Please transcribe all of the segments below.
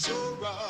so rough,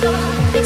Come here.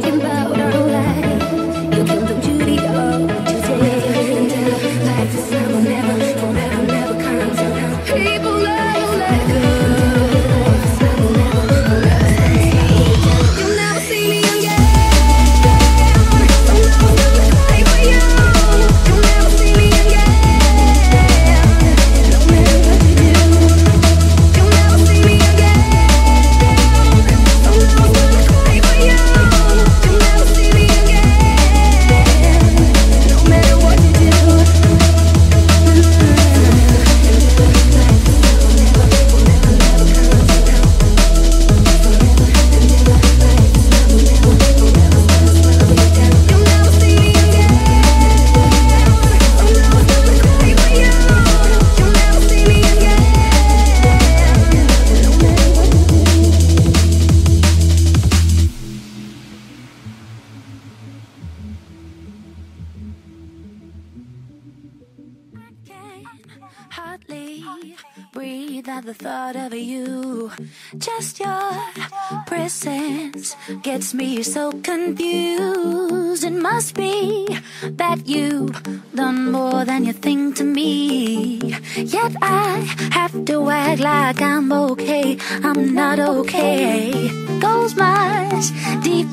gets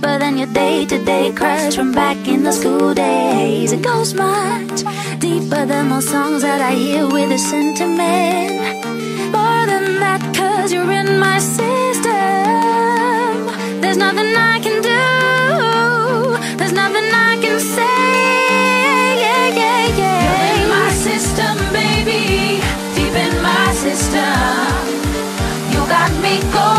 deeper than your day to day crush from back in the school days. It goes much deeper than most songs that I hear with a sentiment. More than that, cause you're in my system. There's nothing I can do. There's nothing I can say. Yeah, yeah, yeah. You're in my system, baby. Deep in my system. You got me going